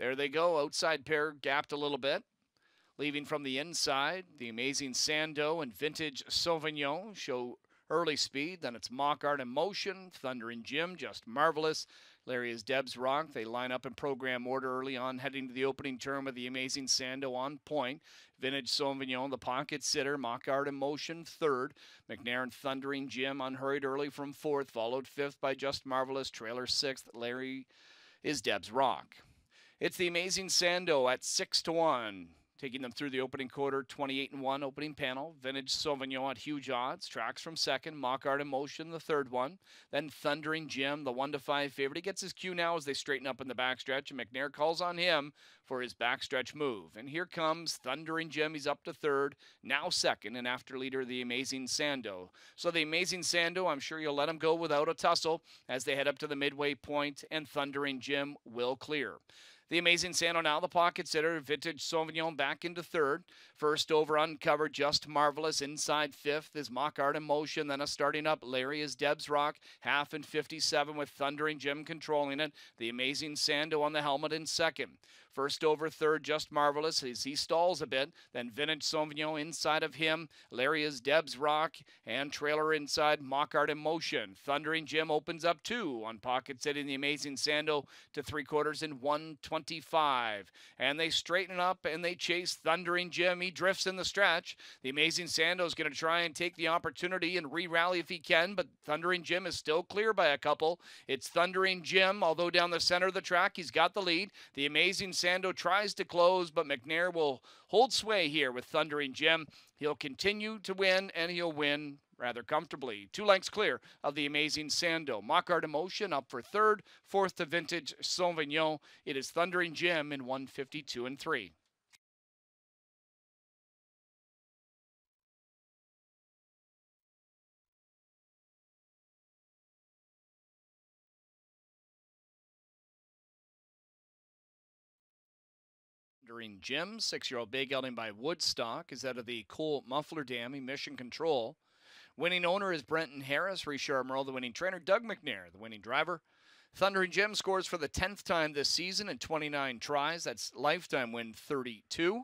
There they go. Outside pair gapped a little bit. Leaving from the inside, the amazing Sando and Vintage Sauvignon show early speed. Then it's Mock Art and Motion, Thundering Jim, just marvelous. Larry is Deb's Rock. They line up in program order early on, heading to the opening term of the amazing Sando on point. Vintage Sauvignon, the pocket sitter, Mock Art and Motion, third. McNair and Thundering Jim unhurried early from fourth, followed fifth by Just Marvelous, trailer sixth. Larry is Deb's Rock. It's the amazing Sando at six to one taking them through the opening quarter, 28 and 1 opening panel. Vintage Sauvignon at huge odds. Tracks from second. Mock Art Emotion, the third one. Then Thundering Jim, the 1 to 5 favorite. He gets his cue now as they straighten up in the backstretch, and McNair calls on him for his backstretch move. And here comes Thundering Jim. He's up to third, now second, and after leader, the Amazing Sando. So the Amazing Sando, I'm sure you'll let him go without a tussle as they head up to the midway point, and Thundering Jim will clear. The amazing Sando now the pocket sitter. Vintage Sauvignon back into third. First over uncovered, just marvelous. Inside fifth is Mock Art in motion. Then a starting up. Larry is Deb's Rock. Half and 57 with Thundering Jim controlling it. The amazing Sando on the helmet in second. First over third, just marvelous as he stalls a bit. Then Vintage Sauvignon inside of him. Larry is Deb's Rock and trailer inside Mockart in motion. Thundering Jim opens up two on pocket setting the amazing Sando to three quarters in 125. And they straighten up and they chase Thundering Jim. He drifts in the stretch. The amazing Sando is going to try and take the opportunity and re rally if he can, but Thundering Jim is still clear by a couple. It's Thundering Jim, although down the center of the track, he's got the lead. The amazing Sando tries to close, but McNair will hold sway here with Thundering Jim. He'll continue to win, and he'll win rather comfortably. Two lengths clear of the amazing Sando. Mock Art Emotion up for third, fourth to Vintage Sauvignon. It is Thundering Jim in 152 and 3. During Jim, six-year-old big gelding by Woodstock is out of the Cole Muffler Dam, Mission Control. Winning owner is Brenton Harris. Richard Merle, the winning trainer. Doug McNair, the winning driver. Thundering Jim scores for the 10th time this season in 29 tries. That's lifetime win 32.